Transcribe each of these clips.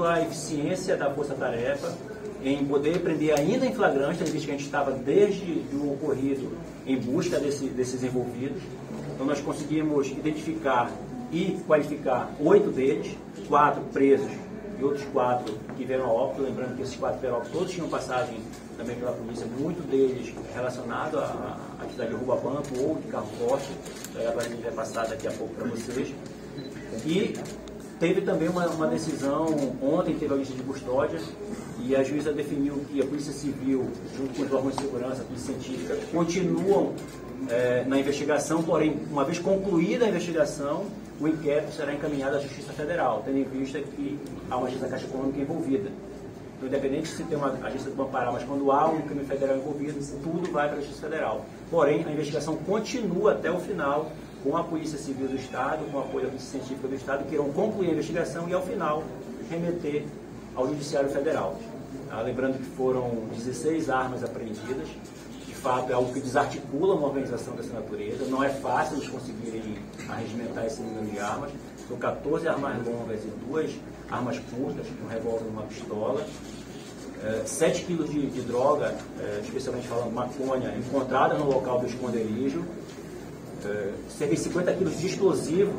mostrando a eficiência da força-tarefa em poder prender ainda em flagrante, visto que a gente estava desde o ocorrido em busca desse, desses envolvidos. Então nós conseguimos identificar e qualificar oito deles, quatro presos e outros quatro que vieram a óbito. Lembrando que esses quatro vieram a óbito, todos tinham passagem também pela polícia, muito deles relacionado à atividade de roubo banco ou de carro forte. A gente vai passar daqui a pouco para vocês. E teve também uma, uma, decisão, ontem teve a lista de custódia, e a juíza definiu que a Polícia Civil, junto com os órgãos de segurança, a Polícia Científica, continuam é, na investigação, porém, uma vez concluída a investigação, o inquérito será encaminhado à Justiça Federal, tendo em vista que há uma agência da Caixa Econômica envolvida. Então, independente se tem uma agência do Amparar, mas quando há um crime federal envolvido, tudo vai para a Justiça Federal. Porém, a investigação continua até o final com a Polícia Civil do Estado, com o apoio da Polícia Científica do Estado, que irão concluir a investigação e, ao final, remeter ao Judiciário Federal. Ah, lembrando que foram 16 armas apreendidas, de fato é algo que desarticula uma organização dessa natureza, não é fácil eles conseguirem arregimentar esse número de armas, são 14 armas longas e duas armas curtas, um revólver e uma pistola, 7 quilos de, de droga, eh, especialmente falando maconha, encontrada no local do esconderijo, é, cerca de 50 quilos de explosivo,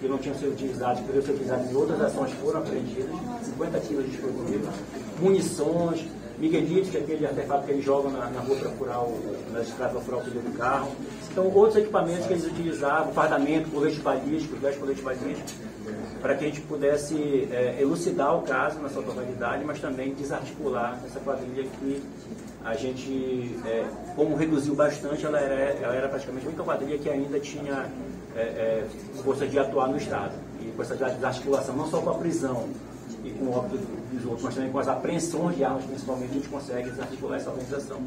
que não tinham sido utilizados, poderiam ser utilizados em outras ações, foram apreendidos, 50 quilos de explosivo, munições, miguelitos, que é aquele artefato que eles jogam na, na rua para furar o, para furar o pneu do carro. Então, outros equipamentos que eles utilizavam, fardamento, colete balístico, 10 coletes balísticos, para que a gente pudesse é, elucidar o caso na sua totalidade, mas também desarticular essa quadrilha que a gente, é, como reduziu bastante, ela era, ela era praticamente a única quadrilha que ainda tinha é, é, força de atuar no Estado. E com essa desarticulação, não só com a prisão e com o óbito dos outros, mas também com as apreensões de armas, principalmente, a gente consegue desarticular essa organização.